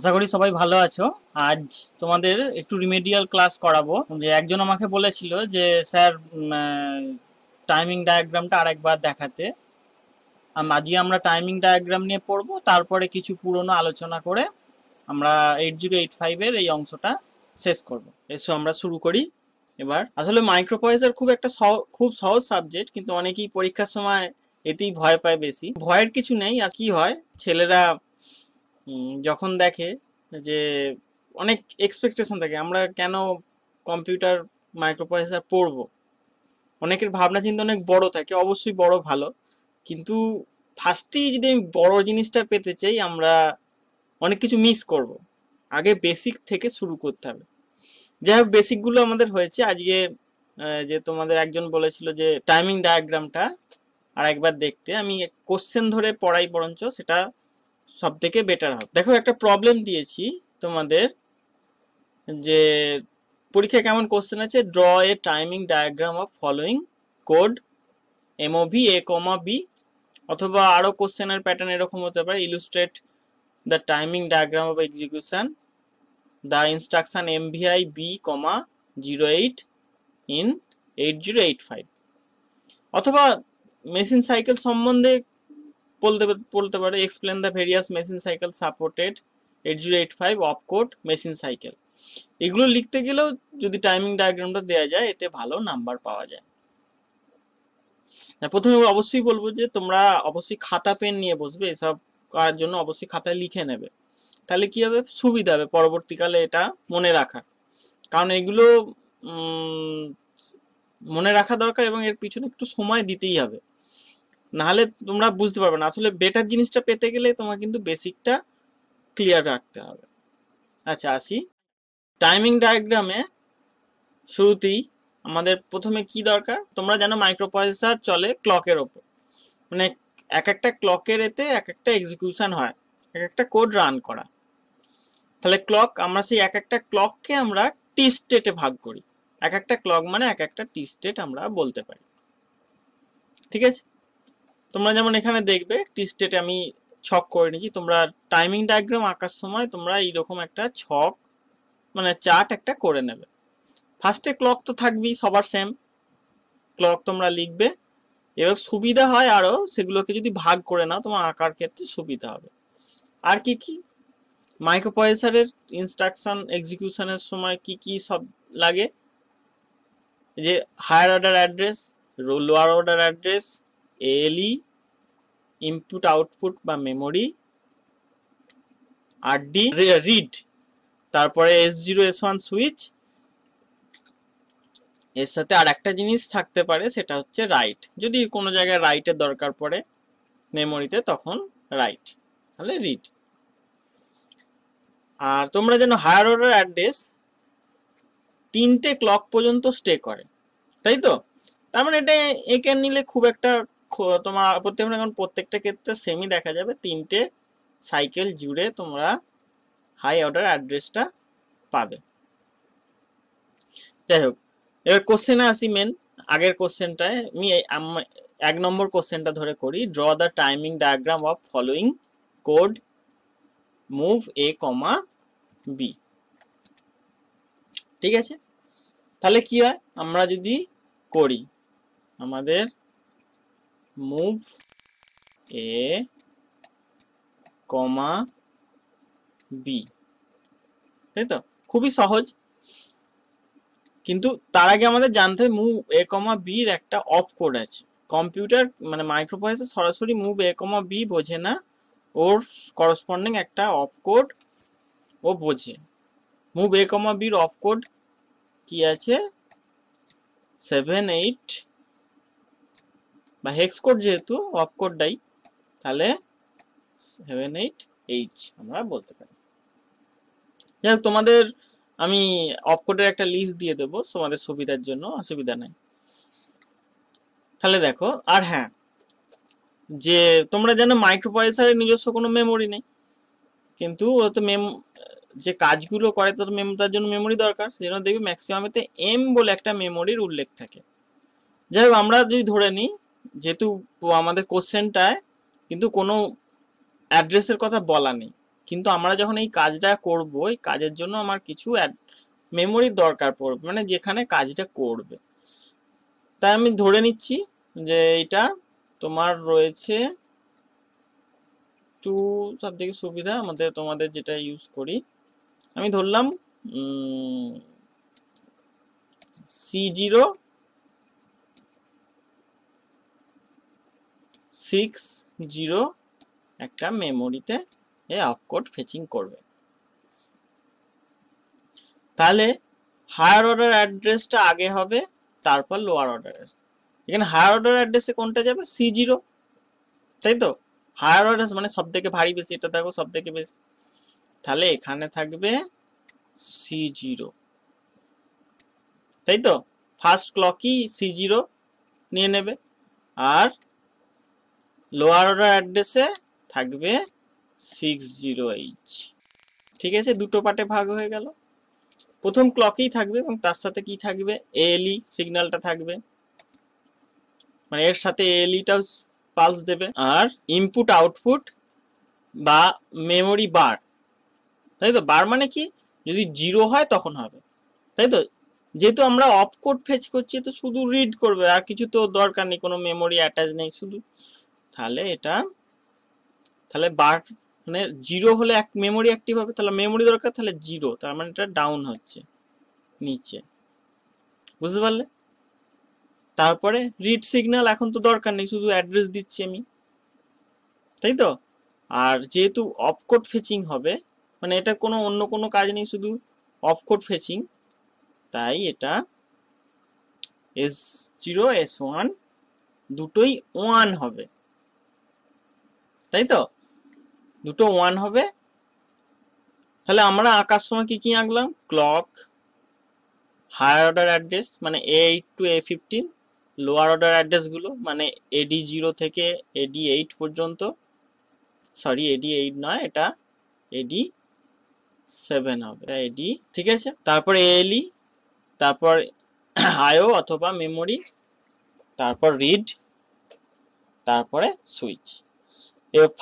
আশা করি সবাই ভালো আছো। আজ তোমাদের একটু রিমেডিয়াল ক্লাস করাবো। যে একজন আমাকে বলেছিল যে, স্যার টাইমিং ডায়াগ্রামটা আরেকবার দেখাতে। আজকে আমরা টাইমিং ডায়াগ্রাম নিয়ে পড়ব। তারপরে কিছু পুরনো আলোচনা করে আমরা এইট জিরো এইট ফাইভের এই অংশটা শেষ করব। এসো আমরা শুরু করি এবার। আসলে মাইক্রোপয়েসার খুব একটা খুব সহজ সাবজেক্ট কিন্তু অনেকেই পরীক্ষার সময় এতেই ভয় পায় বেশি। ভয়ের কিছু নেই, আর কি হয়? ছেলেরা যখন দেখে যে অনেক এক্সপেকটেশন থাকে, আমরা কেন কম্পিউটার মাইক্রোপ্রসেসর পড়ব? অনেকের ভাবনা চিন্তা অনেক বড় থাকে, অবশ্যই বড় ভালো। কিন্তু ফার্স্টেই যদি আমি বড় জিনিসটা পেতে চাই, আমরা অনেক কিছু মিস করব। আগে বেসিক থেকে শুরু করতে হবে। যাই হোক বেসিকগুলো আমাদের হয়েছে। আজকে যে তোমাদের একজন বলেছিল যে টাইমিং ডায়াগ্রামটা আর একবার দেখতে। আমি কোশ্চেন ধরে পড়াই বরঞ্চ সেটা সব থেকে বেটার হবে। দেখো একটা প্রবলেম দিয়েছি তোমাদের যে পরীক্ষায় কেমন কোশ্চেন আছে? Draw a timing diagram of following code MOV A comma B অথবা আরও কোশ্চেনের প্যাটার্ন এরকম হতে পারে। Illustrate the timing diagram of execution the instruction MVI B comma zero eight in eight zero eight five অথবা machine cycle সম্বন্ধে বলতে বলতে পারে explain the various machine cycle supported eight zero eight five opcode machine cycle এগুলো লিখতে গেলেও যদি timing ডায়াগ্রামটা দেওয়া যায় এতে ভালো নাম্বার পাওয়া যায়। হ্যাঁ, প্রথমে অবশ্যই বলব যে তোমরা অবশ্যই খাতা পেন নিয়ে বসবে এসব করার জন্য অবশ্যই খাতায় লিখে নেবে। তাহলে কি হবে? সুবিধা হবে পরবর্তীকালে এটা মনে রাখার। কারণ এগুলো মনে রাখা দরকার এবং এর পিছনে একটু সময় দিতেই হবে। নাহলে তোমরা বুঝতে পারবে না। আসলে বেটার জিনিসটা পেতে গেলে তোমার কিন্তু বেসিকটা ক্লিয়ার রাখতে হবে। আচ্ছা আসি। টাইমিং ডায়াগ্রামে শুরুতেই আমাদের প্রথমে কি দরকার? তোমরা জানো মাইক্রোপ্রসেসর চলে ক্লকের ওপর। মানে এক একটা ক্লকের এতে এক একটা এক্সিকিউশন হয়, এক একটা কোড রান করা। তাহলে ক্লক আমরা সেই এক একটা ক্লককে আমরা টি স্টেটে ভাগ করি। এক একটা ক্লক মানে এক একটা টি স্টেট আমরা বলতে পারি। ঠিক আছে? তোমরা যেমন এখানে দেখবে টি স্টেটে আমি ছক করে নিয়েছি, তোমরা টাইমিং ডায়াগ্রাম আঁকার সময় তোমরা এইরকম একটা ছক মানে চার্ট একটা করে নেবে। ফার্স্টে ক্লক তো থাকবেই, সবার সেম ক্লক তোমরা লিখবে, এবার সুবিধা হয় আরও সেগুলোকে যদি ভাগ করে নাও, তোমার আঁকার ক্ষেত্রে সুবিধা হবে। আর কি কি? মাইক্রোপ্রসেসরের ইনস্ট্রাকশন এক্সিকিউশনের সময় কি কি সব লাগে? যে higher order address lower order address ALE input output বা মেমোরি আরডি রিড তারপরে S zero S one switch এর সাথে আর একটা জিনিস থাকতে পারে, সেটা হচ্ছে রাইট যদি কোনো জায়গায় রাইটের দরকার পড়ে মেমোরিতে তখন রাইট তাহলে রিড আর তোমরা যেন হায়ার অর্ডার অ্যাড্রেস তিনটে ক্লক পর্যন্ত স্টে করে, তাই তো? তার মানে এটা একে নিলে খুব একটা তোমার আপত্তি হবে না প্রত্যেকটা ক্ষেত্রে সেমই দেখা যাবে। তিনটে সাইকেল জুড়ে তোমরা হাই অর্ডার অ্যাড্রেসটা পাবে। যাই হোক, এবার কোশ্চেনে আসি মেন আগের কোশ্চেনটায় আমি এক নম্বর কোশ্চেনটা ধরে করি। Draw the timing diagram of following code move A comma B ঠিক আছে? তাহলে কি হয়? আমরা যদি করি, আমাদের মুভ এ কমা বি তাই তো খুবই সহজ। কিন্তু তার আগে আমাদের জানতে হবে মুভ এ কমা বির একটা অফ কোড আছে। কম্পিউটার মানে মাইক্রোপ্রসেসর সরাসরি মুভ এ কমা বি বোঝে না। ওর করসপন্ডিং একটা অফ কোড ও বোঝে। মুভ এ কমা বির অফ কোড কি আছে? সেভেন এইট বা হেক্স কোড যেহেতু অফ কোডটাই তাহলে সেভেন এইট এইচ আমরা বলতে পারি। যাই হোক, তোমাদের আমি অফ কোডের একটা লিস্ট দিয়ে দেবো, তোমাদের সুবিধার জন্য, অসুবিধা নাই। তাহলে দেখো, আর হ্যাঁ যে তোমরা জানো মাইক্রোপ্রসেসরের নিজস্ব কোনো মেমোরি নেই। কিন্তু ও তো মেম যে কাজগুলো করে তো মেম তার জন্য মেমোরি দরকার, সেজন্য দেখবি ম্যাক্সিমামেতে এম বলে একটা মেমোরির উল্লেখ থাকে। যাই হোক, আমরা যদি ধরে নিই যেহেতু আমাদের কোশ্চেনটায় কিন্তু কোনো অ্যাড্রেসের কথা বলা নেই। কিন্তু আমরা যখন এই কাজটা করব, এই কাজের জন্য আমার কিছু মেমোরির দরকার পড়বে মানে যেখানে কাজটা করবে। তাই আমি ধরে নিচ্ছি যে এটা তোমার রয়েছে টু সব থেকে সুবিধা, আমাদের, তোমাদের যেটা ইউজ করি। আমি ধরলাম সি জিরো সিক্স জিরো একটা মেমোরিতে এ অকোড ফেচিং করবে। তাহলে হায়ার অর্ডার অ্যাড্রেসটা আগে হবে, তারপর লোয়ার অর্ডার এখানে হায়ার অর্ডার অ্যাড্রেসে কোনটা যাবে? সি জিরো তাই তো? হায়ার অর্ডার মানে সব থেকে ভারী বেশি, এটা দেখো সব থেকে বেশি। তাহলে এখানে থাকবে সি জিরো তাই তো? ফার্স্ট ক্লকই সি জিরো নিয়ে নেবে। আর লোয়ার অর্ডার অ্যাড্রেসে থাকবে সিক্স জিরো এইচ ঠিক আছে? দুটো পার্টে ভাগ হয়ে গেল। প্রথম ক্লকেই থাকবে এবং তার সাথে কি থাকবে? এএলই সিগন্যালটা থাকবে। মানে এর সাথে এএলইটাও পালস দেবে। আর ইনপুট আউটপুট বা মেমোরি বার তাই তো? বার মানে কি? যদি জিরো হয় তখন হবে। তাই তো? যেহেতু আমরা অফ কোড ফেচ করছি, তো শুধু রিড করবে। আর কিছু তো দরকার নেই। কোনো মেমোরি অ্যাটাচ নেই শুধু। তাহলে এটা, তাহলে বার মানে জিরো হলে এক মেমোরি অ্যাক্টিভ হবে, তাহলে মেমোরি দরকার, তাহলে জিরো তার মানে এটা ডাউন হচ্ছে, নিচে। বুঝতে পারলে? তারপরে রিড সিগন্যাল এখন তো দরকার নেই, শুধু অ্যাড্রেস দিচ্ছি আমি। তাই তো? আর যেহেতু অফকোড ফেচিং হবে মানে এটা কোনো অন্য কোনো কাজ নেই, শুধু অফকোড ফেচিং তাই এটা এস জিরো এস ওয়ান দুটোই ওয়ান হবে। তাই তো দুটো ওয়ান হবে। তাহলে আমরা আঁকার সময় কি কি আঁকলাম? ক্লক হায়ার অর্ডার অ্যাড্রেস মানে A eight to A fifteen lower order অ্যাড্রেসগুলো মানে এডি জিরো থেকে এডি এইট পর্যন্ত। সরি এডি এইট নয়, এটা এডি সেভেন হবে এডি ঠিক আছে? তারপর এএলই তারপর আইও অথবা মেমোরি তারপর রিড তারপরে সুইচ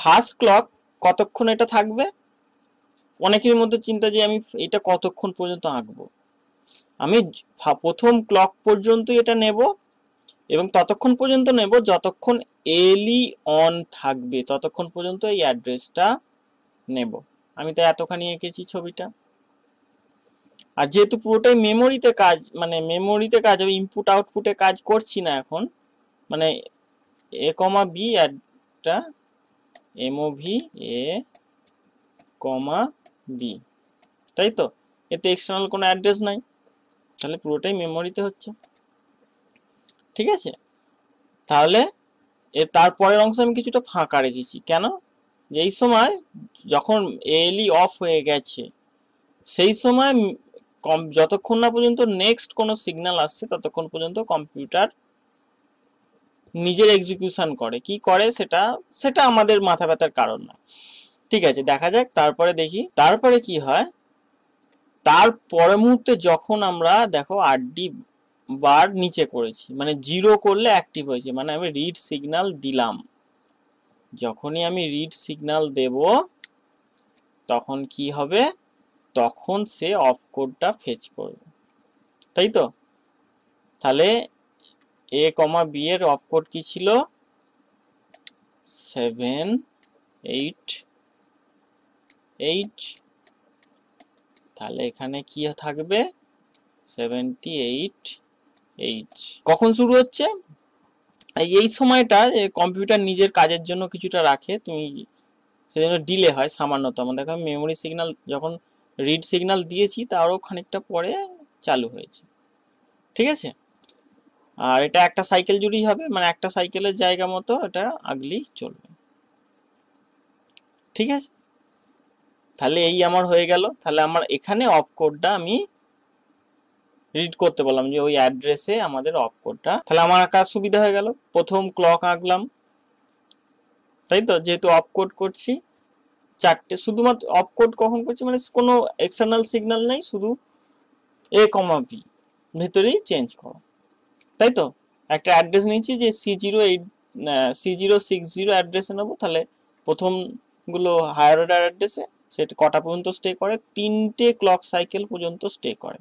ফার্স্ট ক্লক কতক্ষণ এটা থাকবে? অনেকের মধ্যে চিন্তা যে আমি এটা কতক্ষণ পর্যন্ত আঁকবো? আমি প্রথম ক্লক পর্যন্ত এটা নেব এবং ততক্ষণ পর্যন্ত নেব যতক্ষণ এলি অন থাকবে, ততক্ষণ পর্যন্ত এই অ্যাড্রেসটা নেব। আমি তো এতখানি এঁকেছি ছবিটা। আর যেহেতু পুরোটাই মেমোরিতে কাজ মানে মেমোরিতে কাজ, আমি ইনপুট আউটপুটে কাজ করছি না এখন মানে এ কমা বি একটা এমওভি এ কমা বি তাই তো? এতে এক্সটার্নাল কোনো অ্যাড্রেস নাই। তাহলে পুরোটাই মেমোরিতে হচ্ছে। ঠিক আছে? তাহলে এর তারপরের অংশ আমি কিছুটা ফাঁকা রেখেছি। কেন? যে এই সময় যখন এএলই অফ হয়ে গেছে, সেই সময় কম, যতক্ষণ না পর্যন্ত নেক্সট কোনো সিগন্যাল আসছে, ততক্ষণ পর্যন্ত কম্পিউটার নিজের এক্সিকিউশন করে। কি করে সেটা সেটা আমাদের মাথা ব্যথার কারণ না ঠিক আছে, দেখা যাক, তারপরে দেখি। তারপরে কি হয়? তার পরে মুহূর্তে যখন আমরা দেখো আরডি বার নিচে করেছি মানে জিরো করলে অ্যাক্টিভ হয়েছে মানে আমি রিড সিগনাল দিলাম। যখনই আমি রিড সিগনাল দেব, তখন কি হবে? তখন সে অফ কোডটা ফেচ করবে। তাই তো? তাহলে এ কমা বি এর অফ কোড কি ছিল? সেভেন এইট এইট তাহলে এখানে কি থাকবে? সেভেন্টি এইট এইট কখন শুরু হচ্ছে? এই সময়টা কম্পিউটার নিজের কাজের জন্য কিছুটা রাখে। তুমি সেজন্য ডিলে হয় সামান্যতম। দেখো মেমোরি সিগন্যাল যখন রিড সিগন্যাল দিয়েছি, তারও খানিকটা পরে চালু হয়েছে। ঠিক আছে? আর এটা একটা সাইকেল জুড়েই হবে মানে একটা সাইকেলের জায়গা মতো এটা আগলি চলবে। ঠিক আছে? তাহলে এই আমার হয়ে গেল। তাহলে আমার এখানে অফ কোডটা আমি রিড করতে বললাম যে ওই অ্যাড্রেসে আমাদের অফ কোডটা। তাহলে আমার কাজ সুবিধা হয়ে গেল? প্রথম ক্লক আঁকলাম। তাই তো? যেহেতু অফ কোড করছি, চারটে, শুধুমাত্র অফ কোড কখন করছি? মানে কোনো এক্সটার্নাল সিগন্যাল নেই, শুধু এ কমা বি ভেতরেই চেঞ্জ করো। তাই তো? একটা অ্যাড্রেস নিয়েছি যে C zero eight C zero six zero অ্যাড্রেসে নেব, তাহলে প্রথমগুলো হায়ার অর্ডার অ্যাড্রেসে সেটা কটা পর্যন্ত স্টে করে? তিনটে ক্লক সাইকেল পর্যন্ত স্টে করে।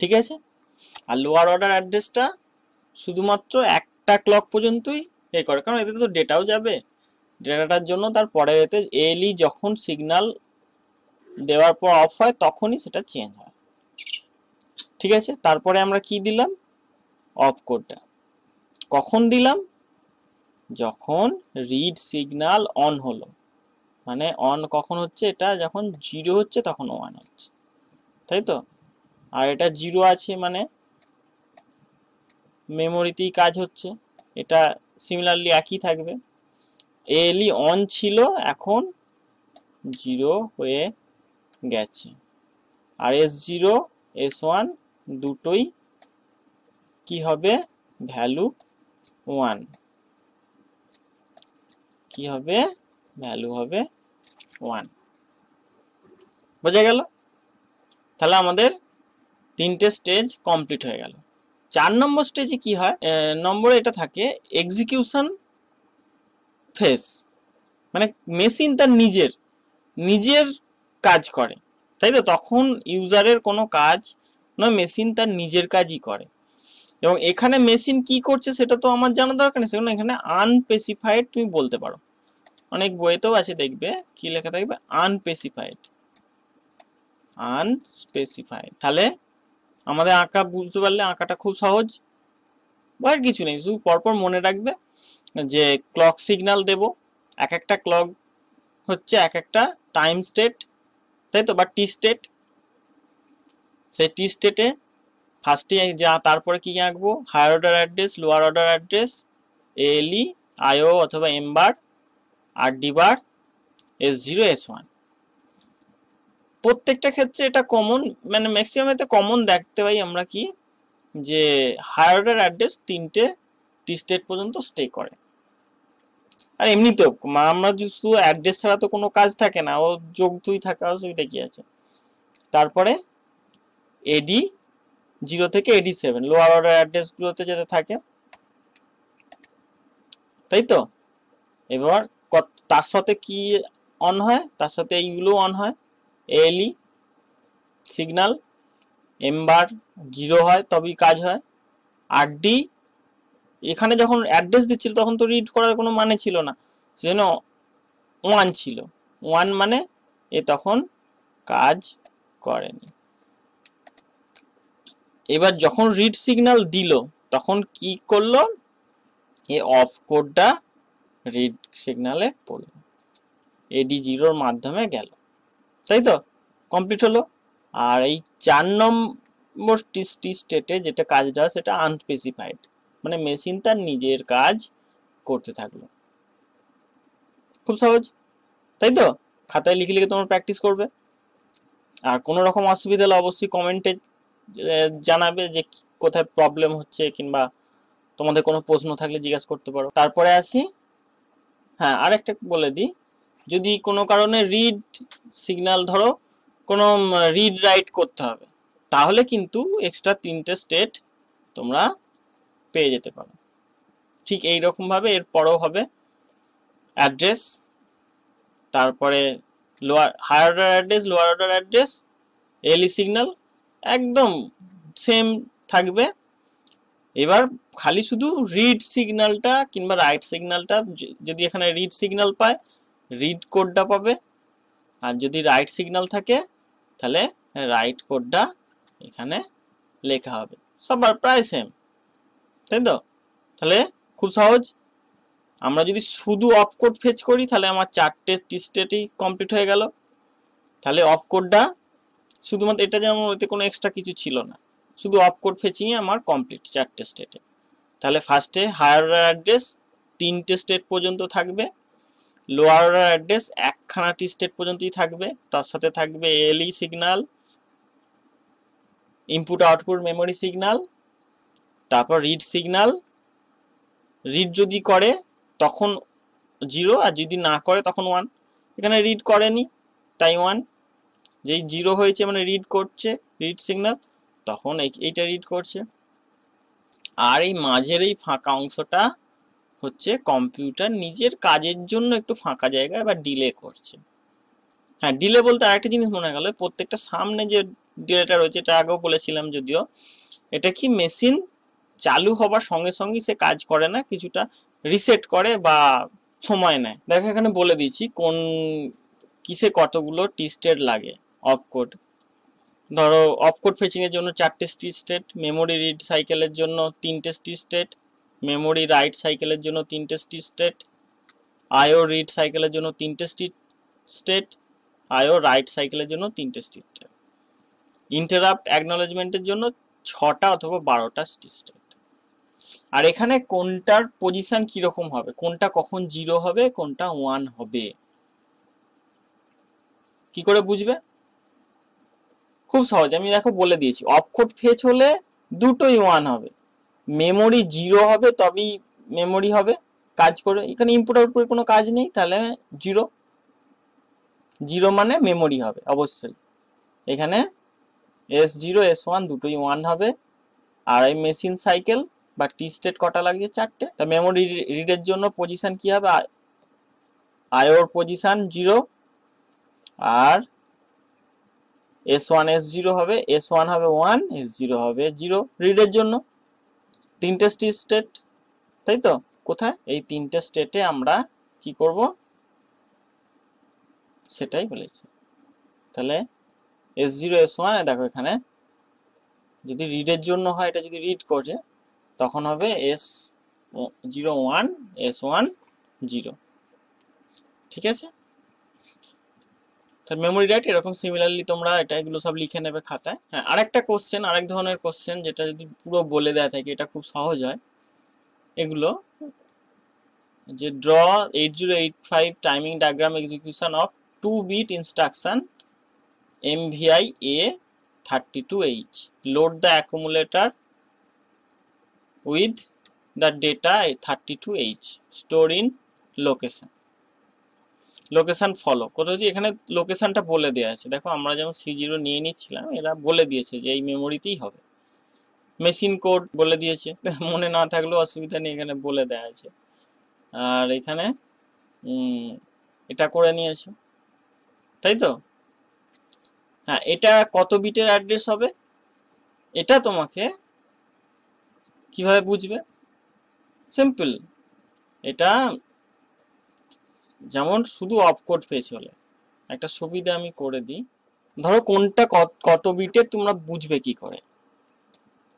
ঠিক আছে? আর লোয়ার অর্ডার অ্যাড্রেসটা শুধুমাত্র একটা ক্লক পর্যন্তই এ করে, কারণ এতে তো ডেটাও যাবে। ডেটাটার জন্য তার পরে এতে এলি যখন সিগন্যাল দেওয়ার পর অফ হয়, তখনই সেটা চেঞ্জ হয়। ঠিক আছে? তারপরে আমরা কি দিলাম? অফ কোডটা। কখন দিলাম? যখন রিড সিগন্যাল অন হলো। মানে অন কখন হচ্ছে? এটা যখন জিরো হচ্ছে, তখন ওয়ান হচ্ছে। তাই তো? আর এটা জিরো আছে মানে মেমোরিতেই কাজ হচ্ছে। এটা সিমিলারলি একই থাকবে। এএলই অন ছিল, এখন জিরো হয়ে গেছে। আর এস জিরো এস ওয়ান দুটোই কি হবে? Value one. কি হবে? ভ্যালু হবে ওয়ান। বোঝা গেল? তাহলে আমাদের তিনটে স্টেজ কমপ্লিট হয়ে গেল। চার নম্বর স্টেজে কি হয়? নম্বরে এটা থাকে এক্সিকিউশন ফেস মানে মেশিন তার নিজের নিজের কাজ করে। তাই তো? তখন ইউজারের কোনো কাজ নয় মেশিন তার নিজের কাজই করে। এবং এখানে মেশিন কি করছে সেটা তো আমার জানা দরকার নেই। সেখানে এখানে আনপেসিফাইড তুমি বলতে পারো। অনেক বইতেও আছে দেখবে, কি লেখা থাকবে? আনস্পেসিফাইড আনস্পেসিফাইড তাহলে আমাদের আঁকা বুঝতে পারলে আঁকাটা খুব সহজ। বা কিছু নেই। শুধু পরপর মনে রাখবে যে ক্লক সিগন্যাল দেব। এক একটা ক্লক হচ্ছে এক একটা টাইম স্টেট তাই তো? বা টি স্টেট সেই টি স্টেটে ফার্স্টে যা তারপরে কি আঁকবো? Higher order address lower order address ALE IO অথবা এমবার আর D bar S zero S one প্রত্যেকটা ক্ষেত্রে এটা কমন মানে ম্যাক্সিমাম এতে কমন দেখতে পাই আমরা কি? যে হায়ার অর্ডার অ্যাড্রেস তিনটে টি স্টেট পর্যন্ত স্টে করে। আর এমনিতেও আমরা শুধু অ্যাড্রেস ছাড়া তো কোনো কাজ থাকে না, ও যোগ তুই থাকা অসুবিধা কি আছে? তারপরে এডি জিরো থেকে এডি সেভেন লোয়ার অর্ডার অ্যাড্রেসগুলোতে যাতে থাকে। তাই তো? এবার তার সাথে কি অন হয়? তার সাথে এইগুলো অন হয়। এএলই সিগনাল এমবার জিরো হয়, তবেই কাজ হয়। আর ডি এখানে যখন অ্যাড্রেস দিচ্ছিল, তখন তো রিড করার কোনো মানে ছিল না। সেজন্য ওয়ান ছিল। ওয়ান মানে এ তখন কাজ করেনি। এবার যখন রিড সিগন্যাল দিল, তখন কি করল? এ অফ কোডটা রিড সিগনালে পড়ল। এডি জিরোর মাধ্যমে গেল। তাই তো? কমপ্লিট হলো। আর এই চার নম্বর টি স্টেটে যেটা কাজটা সেটা আনস্পেসিফাইড মানে মেশিন তার নিজের কাজ করতে থাকল। খুব সহজ। তাই তো? খাতায় লিখে লিখে তোমার প্র্যাকটিস করবে। আর কোনো রকম অসুবিধা হলে অবশ্যই কমেন্টে জানাবে যে কোথায় প্রবলেম হচ্ছে কিংবা তোমাদের কোনো প্রশ্ন থাকলে জিজ্ঞাসা করতে পারো। তারপরে আসি। হ্যাঁ আরেকটা বলে দিই। যদি কোনো কারণে রিড সিগন্যাল ধরো, কোনো রিড রাইট করতে হবে, তাহলে কিন্তু এক্সট্রা তিনটে স্টেট তোমরা পেয়ে যেতে পারো। ঠিক এই রকমভাবে এরপরও হবে। অ্যাড্রেস তারপরে lower higher order address lower order address ALE signal একদম সেম থাকবে। এবার খালি শুধু রিড সিগন্যালটা কিংবা রাইট সিগন্যালটা যদি এখানে রিড সিগন্যাল পায় রিড কোডটা পাবে। আর যদি রাইট সিগন্যাল থাকে, তাহলে রাইট কোডটা এখানে লেখা হবে। সবার প্রায় সেম তাই তো? তাহলে খুব সহজ। আমরা যদি শুধু অফ কোড ফেচ করি, তাহলে আমার চারটে টি স্টেটই কমপ্লিট হয়ে গেল। তাহলে অফ কোডটা শুধুমাত্র এটা যেমন ওইতে কোনো এক্সট্রা কিছু ছিল না। শুধু অফ কোড ফেচিংয়ে আমার কমপ্লিট চারটে স্টেটে তাহলে ফার্স্টে হায়ার অ্যাড্রেস তিনটে স্টেট পর্যন্ত থাকবে। লোয়ার অ্যাড্রেস একখানাটি স্টেট পর্যন্তই থাকবে। তার সাথে থাকবে ALE signal input output memory signal তারপর রিড সিগনাল রিড যদি করে, তখন জিরো আর যদি না করে, তখন ওয়ান এখানে রিড করেনি, তাই ওয়ান যেই জিরো হয়েছে মানে রিড করছে রিড সিগনাল তখন এইটা রিড করছে। আর এই মাঝের এই ফাঁকা অংশটা হচ্ছে কম্পিউটার নিজের কাজের জন্য একটু ফাঁকা জায়গায় বা ডিলে করছে। হ্যাঁ ডিলে বলতে আরেকটা জিনিস মনে গেল, প্রত্যেকটা সামনে যে ডিলেটা রয়েছে, এটা আগেও বলেছিলাম যদিও, এটা কি মেশিন চালু হবার সঙ্গে সঙ্গে সে কাজ করে না, কিছুটা রিসেট করে বা সময় নেয়? দেখো এখানে বলে দিচ্ছি কোন, কিসে কতগুলো টি স্টেট লাগে। অফ কোড ধরো অফ কোড ফেচিং এর জন্য চারটে টি স্টেট মেমোরি রিড সাইকেলের জন্য তিনটে টি স্টেট মেমোরি রাইট সাইকেলের জন্য তিনটে টি স্টেট আইও রিড সাইকেলের জন্য তিনটে স্টেট আইও রাইট সাইকেলের জন্য তিনটে স্টেট ইন্টারাপ্ট অ্যাকনোলেজমেন্টের জন্য ছটা অথবা বারোটা স্টি স্টেট আর এখানে কোনটার পজিশন কীরকম হবে? কোনটা কখন জিরো হবে? কোনটা ওয়ান হবে? কি করে বুঝবে? খুব সহজ, আমি দেখো বলে দিয়েছি। অফকোড ফেচ হলে দুটোই ওয়ান হবে। মেমোরি জিরো হবে, তবেই মেমোরি হবে, কাজ করে। এখানে ইনপুট আউটপুটের কোনো কাজ নেই, তাহলে জিরো জিরো মানে মেমোরি হবে, অবশ্যই। এখানে এস জিরো এস ওয়ান দুটোই ওয়ান হবে। আর এই মেশিন সাইকেল বা টি স্টেট কটা লাগছে চারটে। তা মেমোরি রিডের জন্য পজিশন কি হবে? আয়োর পজিশন জিরো আর এস ওয়ান এস জিরো হবে এস ওয়ান হবে ওয়ান এস জিরো হবে জিরো রিডের জন্য। তিনটে স্টেট তাই তো? কোথায়? এই তিনটে স্টেটে আমরা কি করব? সেটাই বলেছি। তাহলে এস জিরো এস ওয়ান দেখো এখানে। যদি রিডের জন্য হয়, এটা যদি রিড করে তখন হবে S zero one S one zero ঠিক আছে? তার মেমোরি রাইট এরকম সিমিলারলি তোমরা এটা, এগুলো সব লিখে নেবে খাতায়। হ্যাঁ আরেকটা কোশ্চেন আরেক ধরনের কোশ্চেন যেটা যদি পুরো বলে দেয়া থাকে, এটা খুব সহজ হয়। এগুলো যে draw eight zero eight five timing diagram execution of two bit instruction M VI A thirty instruction MVI A 32H load the accumulator with the data 32H store in location. Location follow কোথাও যে এখানে লোকেশানটা বলে দেওয়া আছে, দেখো আমরা যেমন সি জিরো নিয়ে নিচ্ছিলাম, এরা বলে দিয়েছে যে এই মেমোরিতেই হবে। মেশিন কোড বলে দিয়েছে, মনে না থাকলেও অসুবিধা নেই এখানে বলে দেওয়া আছে। আর এখানে এটা করে নিয়েছে। তাই তো? হ্যাঁ এটা কত বিটের অ্যাড্রেস হবে? এটা তোমাকে কীভাবে বুঝবে? সিম্পল এটা যেমন শুধু অফকোড পেজ হলে একটা সুবিধা আমি করে দিই। ধরো কোনটা কত বিটে তোমরা বুঝবে কি করে?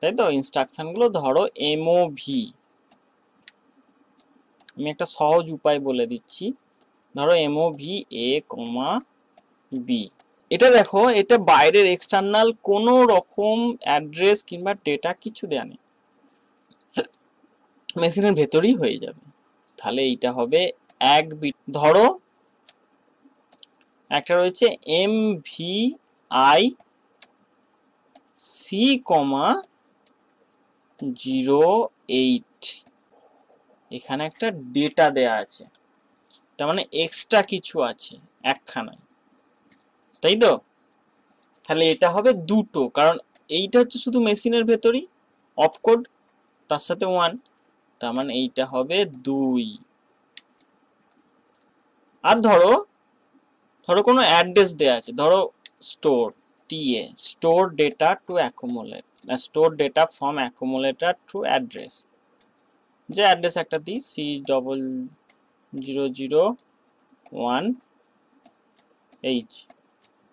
তাই তো? ইনস্ট্রাকশনগুলো ধরো এমও ভি আমি একটা সহজ উপায় বলে দিচ্ছি। ধরো M O V A comma B এটা দেখো, এটা বাইরের এক্সটার্নাল কোনো রকম অ্যাড্রেস কিংবা ডেটা কিছু দেয়া নেই। মেশিনের ভেতরেই হয়ে যাবে। তাহলে এইটা হবে এক বিট ধরো একটা রয়েছে M V I C comma zero eight. এখানে একটা ডেটা দেয়া আছে। তার মানে এক্সট্রা কিছু আছে একখানায়। তাই তো? তাহলে এটা হবে দুটো, কারণ এইটা হচ্ছে শুধু মেশিনের ভেতরই, অফ কোড, তার সাথে ওয়ান। তার মানে এইটা হবে দুই। আর ধরো ধরো কোনো অ্যাড্রেস দেওয়া আছে, ধরো store T A store data to accumulate store data from accumulator to address যে অ্যাড্রেস একটা দিই C double zero zero one H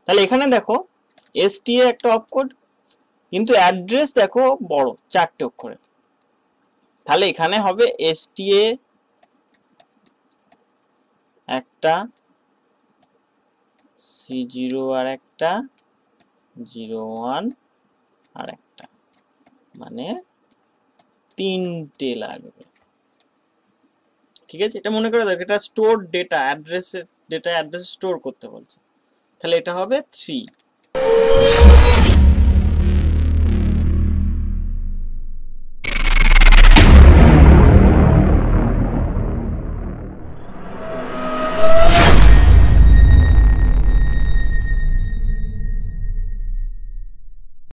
তাহলে এখানে দেখো এসটিএ একটা অপকোড কিন্তু অ্যাড্রেস দেখো বড়, চারটে অক্ষরে। তাহলে এখানে হবে এসটিএ একটা সি জিরো আর একটা জিরো ওয়ান আর একটা। মানে তিনটে লাগবে। ঠিক আছে? এটা মনে করে দেখো, এটা স্টোর ডেটা অ্যাড্রেসের ডেটা অ্যাড্রেস স্টোর করতে বলছে। তাহলে এটা হবে থ্রি